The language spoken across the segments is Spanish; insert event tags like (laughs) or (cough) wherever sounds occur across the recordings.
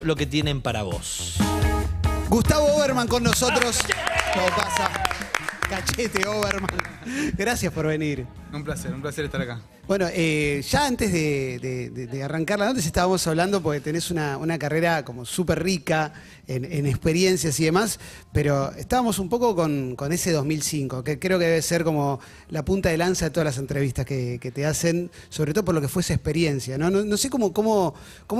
lo que tienen para vos. Gustavo Oberman con nosotros. ¿Cómo pasa? Cachete Oberman. Gracias por venir. Un placer, un placer estar acá. Bueno, eh, ya antes de, de- de- arrancar la nota estábamos hablando porque tenés una, carrera como súper rica en, en experiencias y demás, pero estábamos un poco con, con ese 2005, que creo que debe ser como la punta de lanza de todas las entrevistas que, te hacen, sobre todo por lo que fue esa experiencia. No, no, sé cómo, cómo,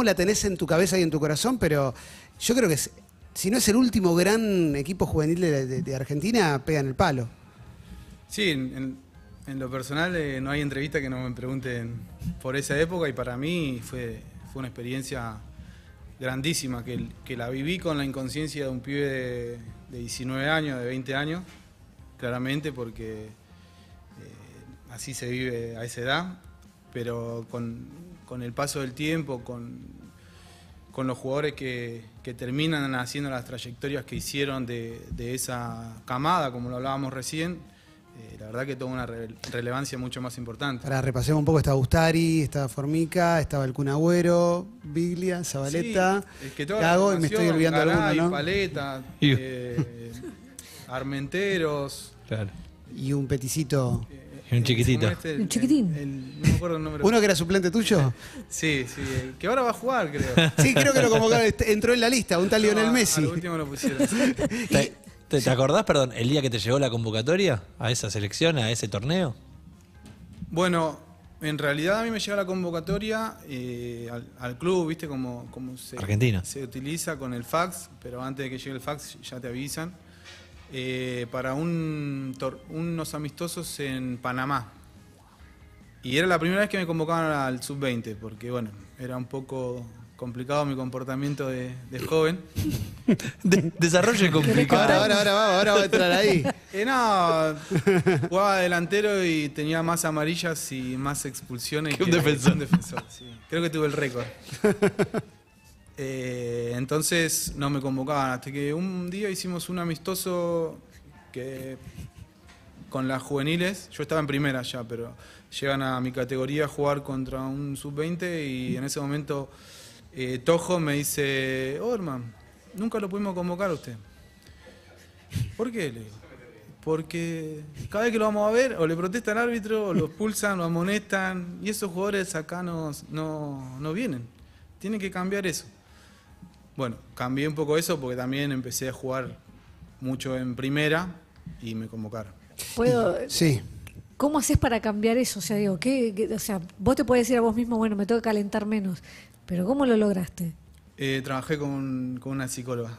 la tenés en tu cabeza y en tu corazón, pero yo creo que es- si no es el último gran equipo juvenil de, Argentina, pega en el palo. Sí, en, en- en lo personal eh, no hay entrevista que no me pregunten por esa época y para mí fue, fue una experiencia grandísima, que, la viví con la inconsciencia de un pibe de, de 19 años, de 20 años, claramente porque eh, así se vive a esa edad, pero con, con el paso del tiempo, con, con los jugadores que, terminan haciendo las trayectorias que hicieron de esa camada, como lo hablábamos recién, eh, la verdad que tuvo una re- relevancia mucho más importante. Para repasar un poco, estaba Ustari, estaba Formica, estaba el Kun Agüero, Biglia, Zabaleta, Sí, es que Gago, y me estoy olvidando Garay, alguno, ¿no? Paleta, eh, Armenteros. Claro. Y un peticito. Y un chiquitito. ¿cómo este? El- Un chiquitín. el- el- no me acuerdo el nombre. ¿Uno que era suplente tuyo? (laughs) Sí, sí, eh, que ahora va a jugar, creo. Sí, creo que lo convocaron, entró en la lista, un tal Lionel No, Messi. Al último lo pusieron. (laughs) ¿Te, te- te acordás, perdón, el día que te llegó la convocatoria a esa selección, a ese torneo? Bueno, en realidad a mí me llega la convocatoria eh, al, al club, ¿viste? Como, como se, Argentina. se utiliza con el fax, pero antes de que llegue el fax ya te avisan, eh, para un unos amistosos en Panamá. Y era la primera vez que me convocaban al sub-20, porque bueno, era un poco complicado mi comportamiento de, de joven. (laughs) De- desarrollo complicado. Ahora, ahora, ahora va, ahora va a entrar ahí. Eh, no, jugaba delantero y tenía más amarillas y más expulsiones Que un defensor. un defensor, sí. Creo que tuve el récord. (laughs) Eh, entonces no me convocaban, hasta que un día hicimos un amistoso que con las juveniles, yo estaba en primera ya, pero llegan a mi categoría a jugar contra un sub-20 y en ese momento eh, Tojo me dice, Orman, nunca lo pudimos convocar a usted. ¿Por qué? Le digo. Porque cada vez que lo vamos a ver, o le protesta al árbitro, o lo expulsan, lo amonestan, y esos jugadores acá no, no, no vienen. Tienen que cambiar eso. Bueno, cambié un poco eso porque también empecé a jugar mucho en primera y me convocaron. ¿Puedo, Sí. ¿Cómo haces para cambiar eso? O sea, digo, ¿qué, qué- o sea, vos te puedes decir a vos mismo, bueno, me tengo que calentar menos, pero ¿cómo lo lograste? Eh, trabajé con, con una psicóloga.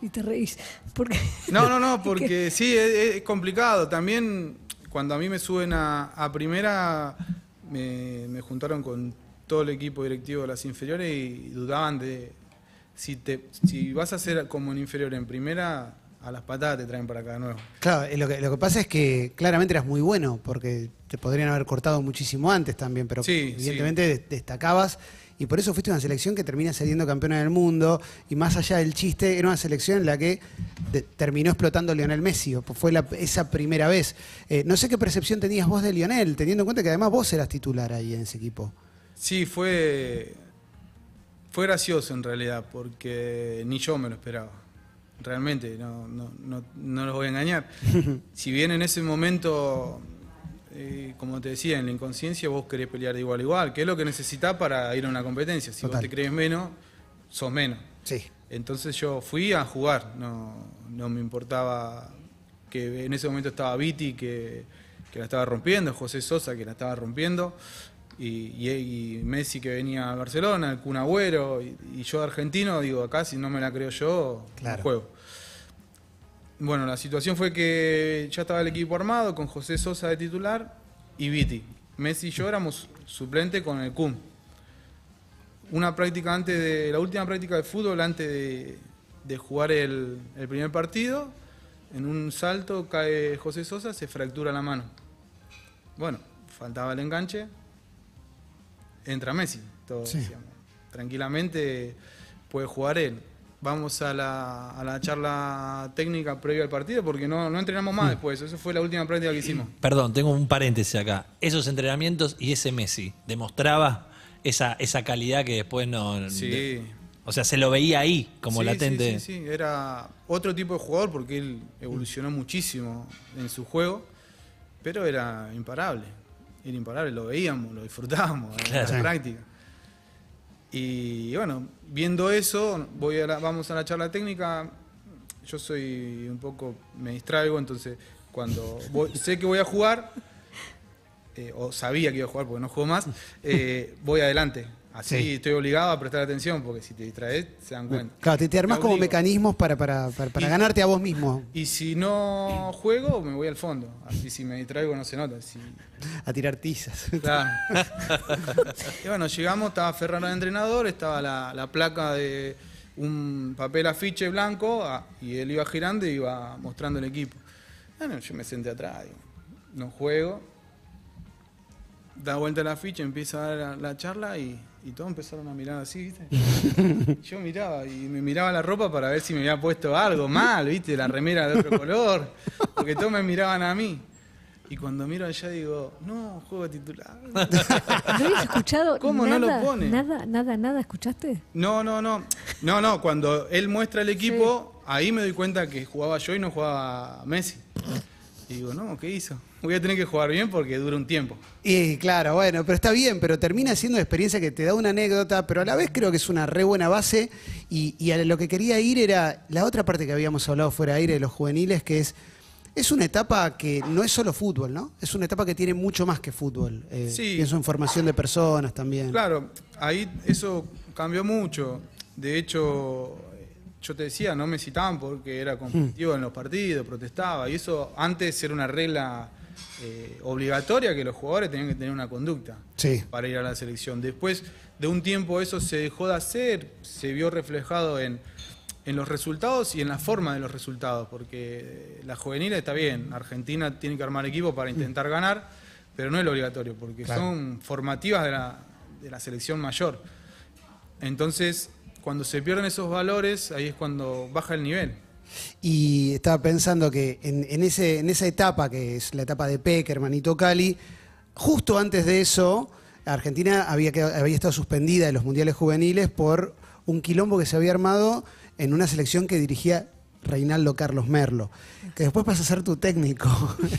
Y te reís. Porque No, no, no, (laughs) porque sí, es, es complicado. También cuando a mí me suben a, a primera, me, me juntaron con todo el equipo directivo de las inferiores y dudaban de si, te, si vas a ser como un inferior en primera, a las patadas te traen para acá de nuevo. Claro, eh, lo que, lo que pasa es que claramente eras muy bueno, porque te podrían haber cortado muchísimo antes también, pero Sí, evidentemente de- destacabas y por eso fuiste una selección que termina saliendo campeona del mundo y más allá del chiste, era una selección en la que de- terminó explotando Lionel Messi, o fue la- esa primera vez. Eh, no sé qué percepción tenías vos de Lionel, teniendo en cuenta que además vos eras titular ahí en ese equipo. Sí, fue, fue gracioso en realidad, porque ni yo me lo esperaba. Realmente, no, no, no, no los voy a engañar. (laughs) si bien en ese momento, eh, como te decía, en la inconsciencia vos querés pelear de igual a igual, que es lo que necesitas para ir a una competencia. Si Total. vos te crees menos, sos menos. Sí. Entonces yo fui a jugar, no, no me importaba que en ese momento estaba Viti que, que la estaba rompiendo, José Sosa que la estaba rompiendo, y, y- y Messi que venía a Barcelona, el Kun Agüero, y, y yo argentino, digo, acá si no me la creo yo, Claro. no juego. Bueno, la situación fue que ya estaba el equipo armado con José Sosa de titular y Viti. Messi y yo éramos suplente con el Kun una práctica antes de la última práctica de fútbol antes de, de jugar el, el primer partido en un salto cae José Sosa se fractura la mano bueno faltaba el enganche entra Messi Sí. decíamos, tranquilamente puede jugar él vamos a la, a la charla técnica previa al partido porque no, no entrenamos más después eso fue la última práctica que hicimos Perdón, tengo un paréntesis acá. Esos entrenamientos y ese Messi, ¿demostraba esa, esa calidad que después no... Sí, de- O sea, se lo veía ahí, como Sí, latente. Sí, sí, sí, era otro tipo de jugador porque él evolucionó muchísimo en su juego, pero era imparable. Era imparable, lo veíamos, lo disfrutábamos en Claro. la Sí. práctica. Y bueno, viendo eso, voy a la- vamos a la charla técnica. Yo soy un poco, me distraigo, entonces cuando voy- (laughs) sé que voy a jugar, eh, o sabía que iba a jugar porque no juego más, eh, voy adelante. Así Sí. estoy obligado a prestar atención porque si te distraes se dan cuenta. Claro, te, te armás como mecanismos para, para, para, para Y- ganarte a vos mismo, Y si no juego, me voy al fondo. Así si me distraigo no se nota. Si- a tirar tizas. Claro. (laughs) y bueno, llegamos, estaba Ferraro de entrenador, estaba la, la placa de un papel afiche blanco ah, y él iba girando y iba mostrando el equipo. Bueno, yo me senté atrás, digo, no juego. Da vuelta el afiche, empieza a dar la, la charla y, y todos empezaron a mirar así, ¿viste? (laughs) Yo miraba y me miraba la ropa para ver si me había puesto algo mal, ¿viste? La remera de otro (laughs) color, porque todos me miraban a mí. Y cuando miro allá digo, no, juego titular. (laughs) ¿No habías escuchado ¿Cómo no nada, lo pone? nada, nada, nada? ¿Escuchaste? No, no, no. No, no, cuando él muestra el equipo, ahí me doy cuenta que jugaba yo y no jugaba Messi. Y digo, no, ¿qué hizo? Voy a tener que jugar bien porque dura un tiempo. Y claro, bueno, pero está bien, pero termina siendo una experiencia que te da una anécdota, pero a la vez creo que es una re buena base. Y, y a lo que quería ir era la otra parte que habíamos hablado fuera de aire de los juveniles, que es. Es una etapa que no es solo fútbol, ¿no? Es una etapa que tiene mucho más que fútbol. Eh, Sí. Pienso en formación de personas también. Claro, ahí eso cambió mucho. De hecho, yo te decía, no me citaban porque era competitivo en los partidos, protestaba. Y eso antes era una regla eh, obligatoria que los jugadores tenían que tener una conducta Sí. para ir a la selección. Después de un tiempo eso se dejó de hacer, se vio reflejado en, en los resultados y en la forma de los resultados, porque la juvenil está bien, Argentina tiene que armar equipo para intentar ganar, pero no es lo obligatorio, porque Claro. son formativas de la, de la selección mayor. Entonces, cuando se pierden esos valores, ahí es cuando baja el nivel. Y estaba pensando que en, ese, en esa etapa, que es la etapa de Peckerman y Tocali, justo antes de eso, Argentina había, había estado suspendida de los mundiales juveniles por un quilombo que se había armado en una selección que dirigía Reinaldo Carlos Merlo, que después pasa a ser tu técnico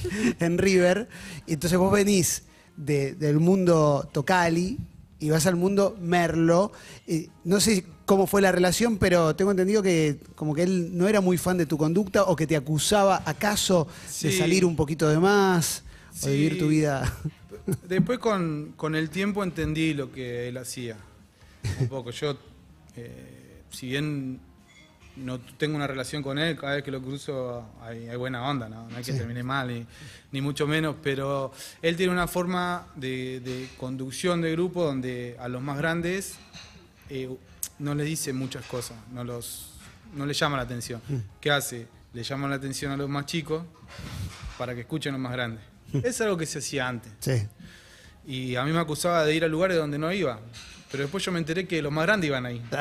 (laughs) en River. Y entonces vos venís de- del mundo Tocali y vas al mundo Merlo. Y no sé cómo fue la relación, pero tengo entendido que como que él no era muy fan de tu conducta o que te acusaba acaso de salir un poquito de más o de vivir tu vida. (laughs) Después con, con el tiempo entendí lo que él hacía. Un poco. Yo, eh, si bien no tengo una relación con él, cada vez que lo cruzo hay, hay buena onda, ¿no? No hay que Sí. termine mal, ni, ni mucho menos, pero él tiene una forma de, de conducción de grupo donde a los más grandes eh, no les dice muchas cosas, no, los, no les llama la atención. ¿Qué hace? Le llama la atención a los más chicos para que escuchen a los más grandes. Es algo que se hacía antes. Sí. Y a mí me acusaba de ir a lugares donde no iba. Pero después yo me enteré que los más grandes iban ahí. (laughs)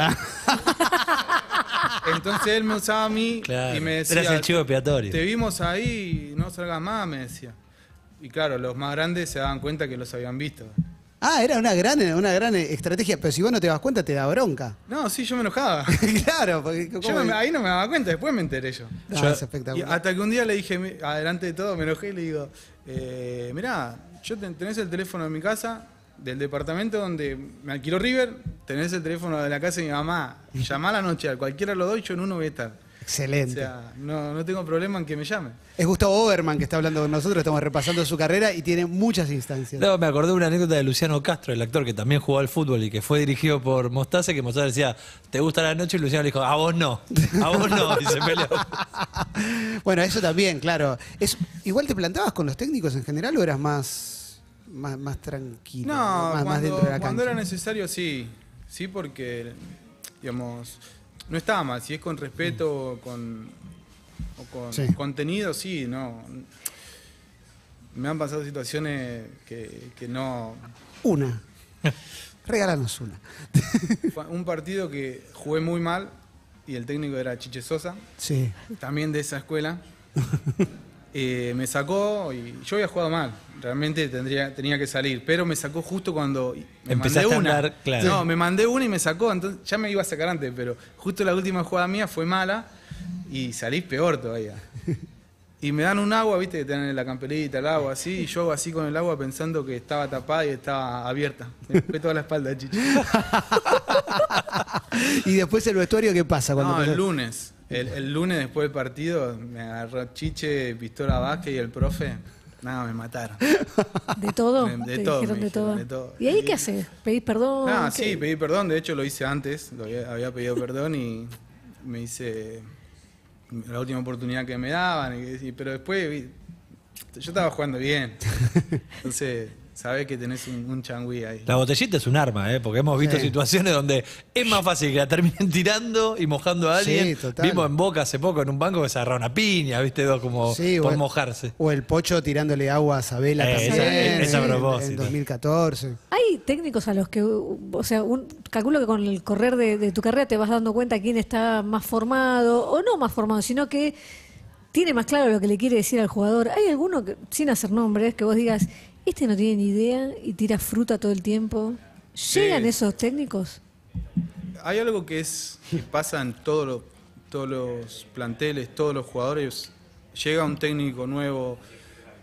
Entonces él me usaba a mí Claro. y me decía... Eras el chivo. Te vimos ahí, no salgas más, me decía. Y claro, los más grandes se daban cuenta que los habían visto. Ah, era una gran, una gran estrategia, pero si vos no te das cuenta te da bronca. (laughs) No, sí, yo me enojaba. (laughs) claro, porque Yo ¿cómo- me- ahí no me daba cuenta, después me enteré yo. Ah, Yo- es Y espectacular. hasta que un día le dije, mi- adelante de todo, me enojé y le digo, eh, mirá, yo ten- tenés el teléfono de mi casa, del departamento donde me alquiló River, tenés el teléfono de la casa de mi mamá, llamá a la noche, a cualquiera lo doy, yo en uno voy a estar. O Excelente. sea, no, no tengo problema en que me llamen. Es Gustavo Oberman que está hablando con nosotros, estamos repasando su carrera y tiene muchas instancias. No, me acordé de una anécdota de Luciano Castro, el actor que también jugó al fútbol y que fue dirigido por Mostaza, que Mostaza decía, ¿te gusta la noche? Y Luciano le dijo, a vos no, a vos no, y se peleó. (laughs) Bueno, eso también, claro. Es, ¿Igual te plantabas con los técnicos en general o eras más, más, más tranquilo? No, más, más cuando, dentro de la cuando cancha? era necesario sí, sí porque, digamos, no estaba mal, si es con respeto o con, o con Sí. contenido, sí, no. Me han pasado situaciones que, que no... Una. Regálanos una. (laughs) Un partido que jugué muy mal y el técnico era Chiche Sosa, Sí. también de esa escuela. (laughs) eh, me sacó y yo había jugado mal. Realmente tendría, tenía que salir, pero me sacó justo cuando me Empezaste mandé a una. andar, claro. No, me mandé una y me sacó, entonces ya me iba a sacar antes, pero justo la última jugada mía fue mala y salís peor todavía. Y me dan un agua, viste, que te dan en la camperita el agua así, y yo hago así con el agua pensando que estaba tapada y estaba abierta. Me fue toda la espalda, chichi. (laughs) y después el vestuario, ¿qué pasa? Cuando No, el lunes. El, el lunes después del partido me agarró Chiche, Pistola Vázquez y el profe. Nada, me mataron. ¿De todo? De- de Te todo, dijeron me de todo. dijeron, de todo. ¿Y ahí qué haces? ¿Pedís perdón? Ah, ¿Qué? sí, pedí perdón. De hecho, lo hice antes. Lo había, había pedido perdón y me hice la última oportunidad que me daban. y- pero después, vi- yo estaba jugando bien. (laughs) Entonces, sabés que tenés un, un changüí ahí. La botellita es un arma, ¿eh? porque hemos visto Sí. situaciones donde es más fácil que la terminen (laughs) tirando y mojando a Sí, alguien. total. Vimos en Boca hace poco en un banco que se agarró una piña, ¿viste? Dos como Sí, por o- mojarse. O el pocho tirándole agua a Sabela Eh, también. esa- esa en- propósito. En 2014. Hay técnicos a los que, o sea, un, calculo que con el correr de, de tu carrera te vas dando cuenta quién está más formado, o no más formado, sino que tiene más claro lo que le quiere decir al jugador. ¿Hay alguno, que, sin hacer nombres, que vos digas, este no tiene ni idea y tira fruta todo el tiempo? ¿Llegan Sí. esos técnicos? Hay algo que es que pasa en todos los, todos los planteles, todos los jugadores. Llega un técnico nuevo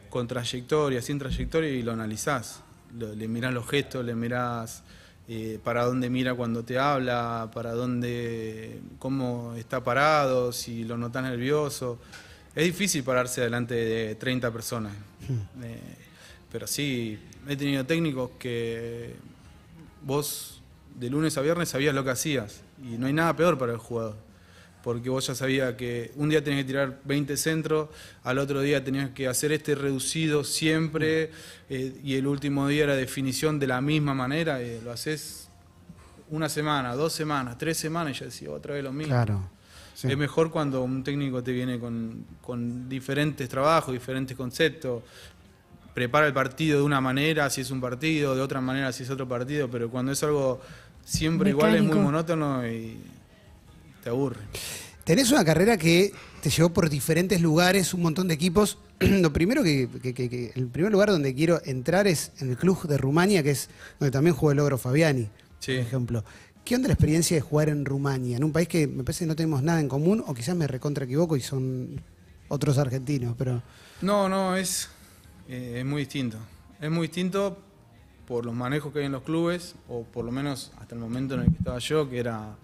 con trayectoria, sin trayectoria y lo analizás. Lo- le mirás los gestos, le mirás eh, para dónde mira cuando te habla, para dónde, cómo está parado, si lo notas nervioso. Es difícil pararse delante de 30 personas. Eh, pero sí, he tenido técnicos que vos de lunes a viernes sabías lo que hacías y no hay nada peor para el jugador. Porque vos ya sabías que un día tenías que tirar 20 centros, al otro día tenías que hacer este reducido siempre eh, y el último día era definición de la misma manera. eh, lo haces una semana, dos semanas, tres semanas y ya decís otra vez lo mismo. Claro. Sí. Es mejor cuando un técnico te viene con, con diferentes trabajos, diferentes conceptos. Prepara el partido de una manera si es un partido, de otra manera si es otro partido, pero cuando es algo siempre igual es muy monótono y te aburre. Tenés una carrera que te llevó por diferentes lugares, un montón de equipos. (clears throat) Lo primero que, que- que- que- el primer lugar donde quiero entrar es en el club de Rumania, que es donde también jugó el Logro Fabiani, Sí. por ejemplo. ¿Qué onda la experiencia de jugar en Rumania? En un país que me parece que no tenemos nada en común, o quizás me recontra equivoco y son otros argentinos, pero No, no, es, eh, es muy distinto. Es muy distinto por los manejos que hay en los clubes, o por lo menos hasta el momento en el que estaba yo, que era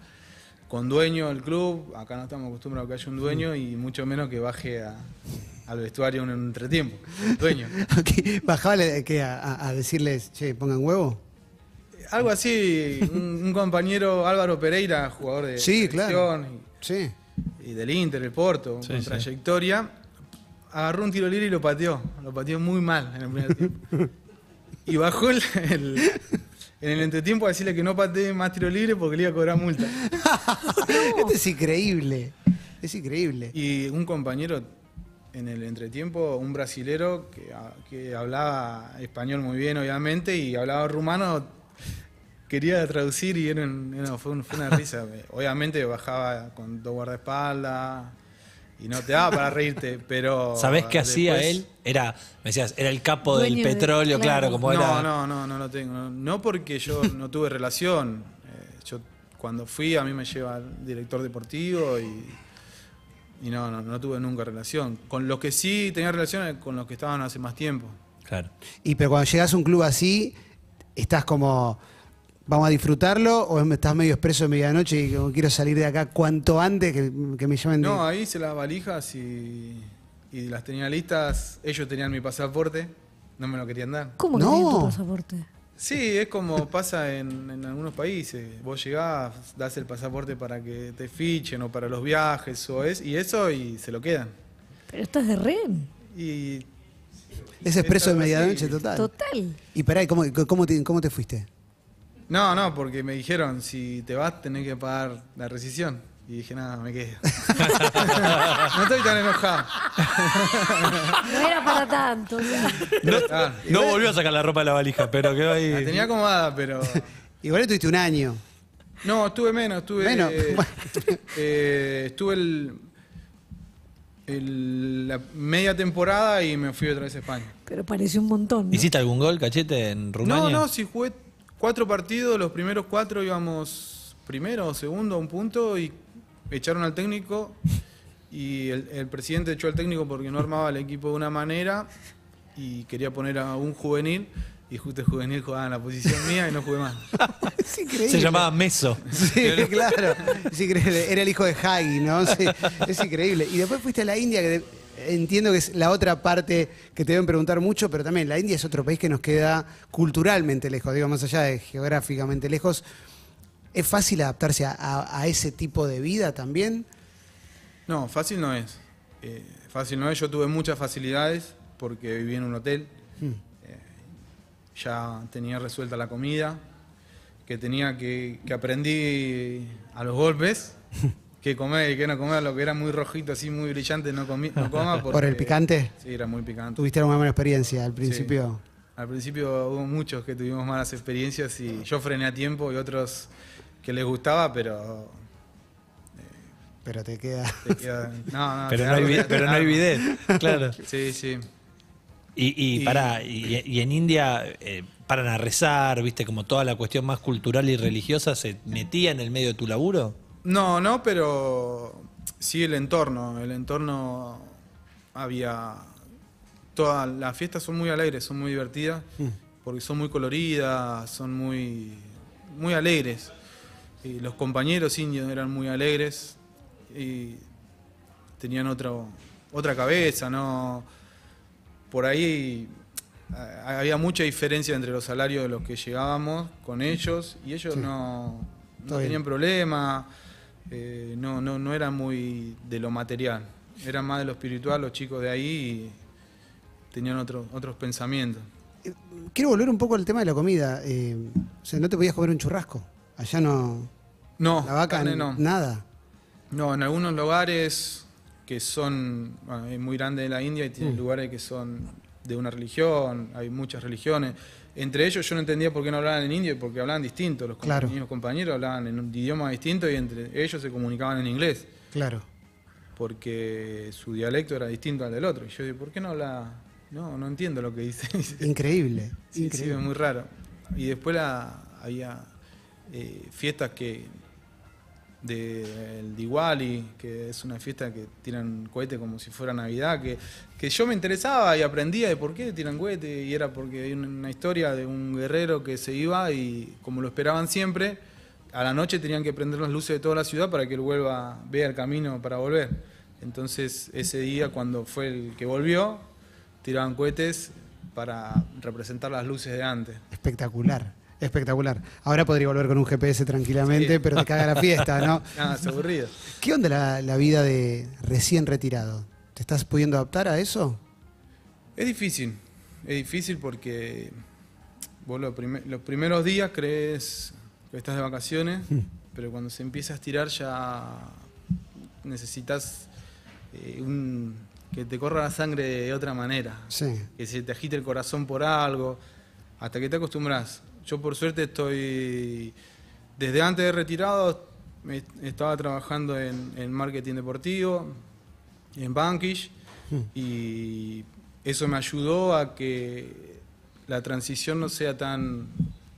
con dueño del club. Acá no estamos acostumbrados a que haya un dueño y mucho menos que baje a- al vestuario en un entretiempo. El dueño. (laughs) Ok, bajaba ¿qué? A, decirles, che, pongan huevo. Algo así, un, un compañero Álvaro Pereira, jugador de Sí, claro. selección Sí. y, y del Inter, el Porto, Sí, con sí. trayectoria, agarró un tiro libre y lo pateó. Lo pateó muy mal en el primer tiempo. (laughs) Y bajó el, el- en el entretiempo a decirle que no patee más tiro libre porque le iba a cobrar multa. (laughs) Este es increíble. Es increíble. Y un compañero en el entretiempo, un brasilero que, a- que hablaba español muy bien, obviamente, y hablaba rumano, quería traducir y era era- fue una risa. (laughs) Obviamente bajaba con dos guardaespaldas y no te daba para reírte, pero. ¿Sabés qué hacía él? Era, me decías, era el capo Dueño del de- petróleo, claro, claro. como no, era. no, no, no lo tengo. No, no porque yo (laughs) no tuve relación. Eh, yo cuando fui a mí me lleva el director deportivo y, y no, no, no tuve nunca relación. Con los que sí tenía relación con los que estaban hace más tiempo. Claro. Y pero cuando llegas a un club así, estás como, vamos a disfrutarlo, o estás medio expreso de medianoche y como quiero salir de acá cuanto antes que, que me llamen de... No, ahí hice las valijas y, y las tenía listas. Ellos tenían mi pasaporte, no me lo querían dar. ¿Cómo No. tienen tu pasaporte? Sí, es como pasa en, en algunos países. Vos llegás, das el pasaporte para que te fichen o para los viajes o es, y eso y se lo quedan. Pero estás de rehén. Y es expreso de medianoche total. Total. Y pará, ¿y cómo, cómo, te, cómo te fuiste? No, no, porque me dijeron, si te vas tenés que pagar la rescisión. Y dije, nada, me quedo. (laughs) no estoy tan enojado. No era para tanto. ya. No, Ah, no volvió a sacar la ropa de la valija, pero quedó ahí. La tenía acomodada, pero... (laughs) Igual estuviste un año. No, estuve menos, estuve... Menos, eh, (laughs) eh, estuve el... el- la media temporada y me fui otra vez a España. Pero pareció un montón. ¿no? ¿Hiciste algún gol, cachete, en Rumania? No, no, si jugué cuatro partidos, los primeros cuatro íbamos primero o segundo a un punto y echaron al técnico y el, el presidente echó al técnico porque no armaba el equipo de una manera y quería poner a un juvenil y justo el juvenil jugaba en la posición mía y no jugué más. (laughs) Es increíble. Se llamaba Meso. Sí, (laughs) claro. Es increíble. Era el hijo de Hagi, ¿no? Sí, es increíble. Y después fuiste a la India, que de- entiendo que es la otra parte que te deben preguntar mucho, pero también la India es otro país que nos queda culturalmente lejos, digo, más allá de geográficamente lejos. ¿Es fácil adaptarse a, a- a ese tipo de vida también? No, fácil no es. Eh, fácil no es. Yo tuve muchas facilidades porque viví en un hotel. Eh, ya tenía resuelta la comida, que tenía que, que aprendí a los golpes, (laughs) que comer y que no comer, lo que era muy rojito, así muy brillante, no, comí, no coma. (laughs) ¿Por el picante? Sí, era muy picante. ¿Tuviste alguna buena experiencia al principio? Al principio hubo muchos que tuvimos malas experiencias y yo frené a tiempo y otros que les gustaba, pero Pero te queda. te queda- (laughs) No, no, Pero no hay, pero no hay bidet, claro. (laughs) Sí, sí. Y, y, Y- pará, y, y en India eh, paran a rezar, viste, como toda la cuestión más cultural y religiosa se metía en el medio de tu laburo. No, no, pero sí el entorno. El entorno había. Todas las fiestas son muy alegres, son muy divertidas, porque son muy coloridas, son muy, muy alegres. Y los compañeros indios eran muy alegres y tenían otro, otra cabeza, ¿no? Por ahí ah, había mucha diferencia entre los salarios de los que llegábamos con ellos y ellos Sí. no, no tenían problema, eh, no, no, no eran muy de lo material, eran más de lo espiritual los chicos de ahí tenían otros otros pensamientos. Quiero volver un poco al tema de la comida. Eh, o sea, no te podías comer un churrasco. Allá no. No, La vaca, carne no. nada. No, en algunos lugares que son bueno, es muy grande la India y tiene Mm. lugares que son de una religión, hay muchas religiones. Entre ellos yo no entendía por qué no hablaban en indio porque hablaban distinto. Los Claro. compañeros, compañeros hablaban en un idioma distinto y entre ellos se comunicaban en inglés, Claro. porque su dialecto era distinto al del otro. Y yo digo, ¿por qué no habla? No, no entiendo lo que dice. (laughs) Increíble. Sí, increíble. muy raro. Y después la- había eh, fiestas que del Diwali, que es una fiesta que tiran cohete como si fuera Navidad, que, que yo me interesaba y aprendía de por qué tiran cohete, y era porque hay una historia de un guerrero que se iba y como lo esperaban siempre, a la noche tenían que prender las luces de toda la ciudad para que él vuelva, vea el camino para volver. Entonces ese día cuando fue el que volvió, tiraban cohetes para representar las luces de antes. Espectacular. Espectacular. Ahora podría volver con un GPS tranquilamente, Sí. pero te caga la fiesta, ¿no? (laughs) Nada, es aburrido. ¿Qué onda la, la vida de recién retirado? ¿Te estás pudiendo adaptar a eso? Es difícil, es difícil porque vos lo prime- los primeros días crees que estás de vacaciones, pero cuando se empieza a estirar ya necesitas eh, un- que te corra la sangre de otra manera, Sí. que se te agite el corazón por algo, hasta que te acostumbras. Yo por suerte estoy, desde antes de retirado, me- estaba trabajando en, en marketing deportivo, en Bankish, y eso me ayudó a que la transición no sea tan,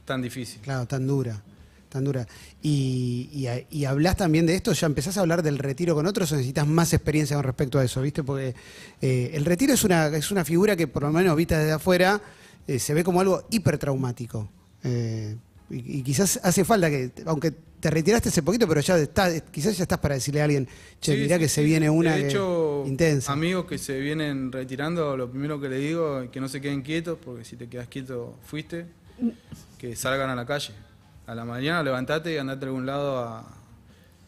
tan difícil. Claro, tan dura. Tan dura. Y, y, y hablas también de esto, ya empezás a hablar del retiro con otros o necesitas más experiencia con respecto a eso, ¿viste? Porque eh, el retiro es una, es una figura que por lo menos vista desde afuera eh, se ve como algo hipertraumático. Eh, y, y quizás hace falta que, aunque te retiraste hace poquito, pero ya está, quizás ya estás para decirle a alguien, che, Sí, mirá sí, que se sí. viene una De que- hecho, intensa. amigos que se vienen retirando, lo primero que le digo es que no se queden quietos, porque si te quedas quieto fuiste, que salgan a la calle. A la mañana levantate y andate a algún lado a,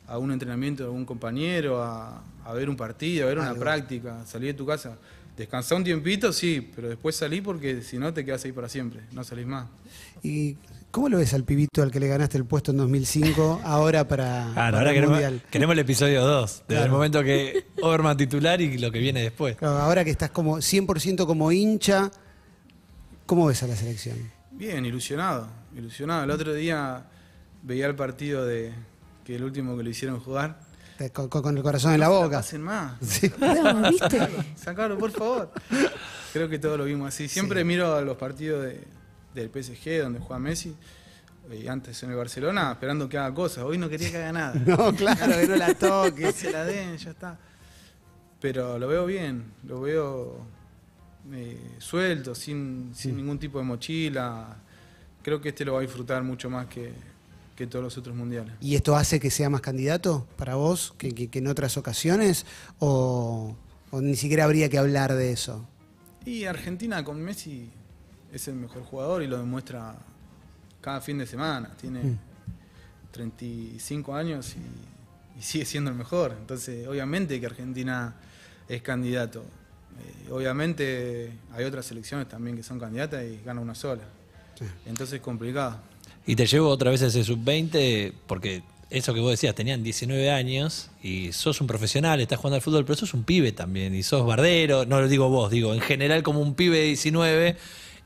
a un entrenamiento de algún compañero, a, a ver un partido, a ver una práctica, salir de tu casa. Descansar un tiempito, sí, pero después salí porque si no te quedas ahí para siempre, no salís más. ¿Y cómo lo ves al pibito al que le ganaste el puesto en 2005 ahora para, Claro, para ahora el queremos, Mundial? queremos el episodio 2, desde Claro. el momento que Overman titular y lo que viene después. Claro, ahora que estás como 100% como hincha, ¿cómo ves a la selección? Bien, ilusionado, ilusionado. El otro día veía el partido de que el último que lo hicieron jugar Te- Con, con el corazón en la boca. pasen más. (laughs) Sí. No, ¿viste? Sacalo, por favor. Creo que todos lo vimos así. Siempre miro los partidos de- del PSG donde juega Messi. Y antes en el Barcelona, esperando que haga cosas. Hoy no quería que haga nada. (laughs) No, claro, que no la toque. que se la den, ya está. Pero lo veo bien, lo veo eh, suelto, sin, sin ningún tipo de mochila. Creo que este lo va a disfrutar mucho más que, que todos los otros mundiales. ¿Y esto hace que sea más candidato para vos que, que- que en otras ocasiones? ¿O, o ni siquiera habría que hablar de eso? Y Argentina con Messi es el mejor jugador y lo demuestra cada fin de semana. Tiene 35 años y, y sigue siendo el mejor. Entonces, obviamente que Argentina es candidato. Eh, obviamente hay otras selecciones también que son candidatas y gana una sola. Entonces es complicado. Y te llevo otra vez a ese sub-20, porque eso que vos decías, tenían 19 años y sos un profesional, estás jugando al fútbol, pero sos un pibe también y sos bardero, no lo digo vos, digo en general como un pibe de 19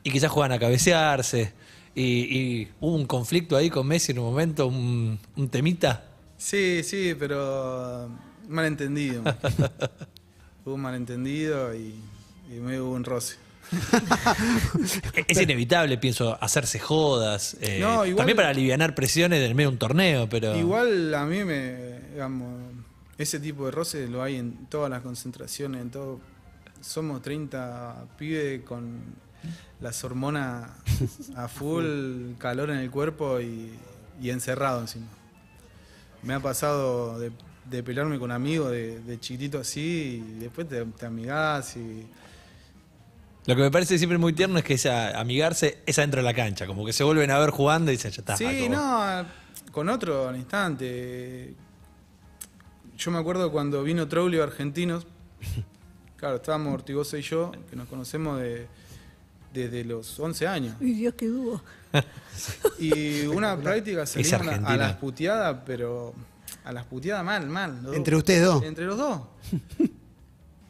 y quizás juegan a cabecearse. Y, y hubo un conflicto ahí con Messi en un momento, un, un temita. Sí, sí, pero malentendido. (laughs) hubo un malentendido y, y me hubo un roce. (laughs) Es inevitable, pienso, hacerse jodas. eh, No, igual- También para aliviar presiones del medio de un torneo, pero. Igual a mí me, digamos, ese tipo de roces lo hay en todas las concentraciones, en todo. Somos 30 pibes con las hormonas (laughs) a full, calor en el cuerpo y, y encerrado encima. Me ha pasado de, de pelearme con amigos de, de chiquitito así y después te, te amigás y... Lo que me parece siempre muy tierno es que esa amigarse es adentro de la cancha, como que se vuelven a ver jugando y dicen, ya está. Sí, acabó". no, con otro al instante. Yo me acuerdo cuando vino Troulio Argentinos, (laughs) claro, estábamos Ortigosa y yo, que nos conocemos de, desde los 11 años. Uy, Dios, qué dúo. (laughs) Y una práctica salimos a, las puteadas, pero a las puteadas mal, mal. ¿Entre ustedes dos? Entre los dos. (laughs)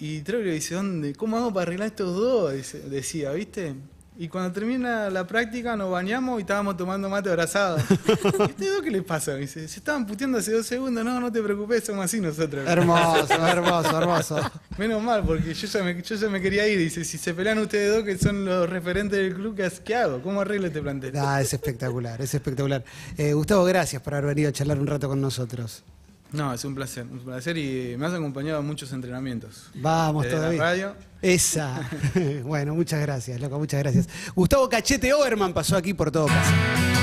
Y Troulio dice, ¿dónde? ¿Cómo hago para arreglar estos dos? Dice- decía, ¿viste? Y cuando termina la práctica nos bañamos y estábamos tomando mate abrazados. (laughs) ¿Y a ustedes dos qué les pasa? Dice, se estaban puteando hace dos segundos. No, no te preocupes, somos así nosotros. Hermoso, hermoso, hermoso. (laughs) Menos mal, porque yo ya, me, yo ya me quería ir. Dice, si se pelean ustedes dos, que son los referentes del club, ¿qué, qué hago? ¿Cómo arreglo este plantel? Ah, es espectacular, es espectacular. Eh, Gustavo, gracias por haber venido a charlar un rato con nosotros. No, es un placer, un placer y me has acompañado en muchos entrenamientos. Vamos Desde la todavía. radio. Esa. (laughs) (laughs) bueno, muchas gracias, loco, muchas gracias. Gustavo Cachete Oberman pasó aquí por todo pasa.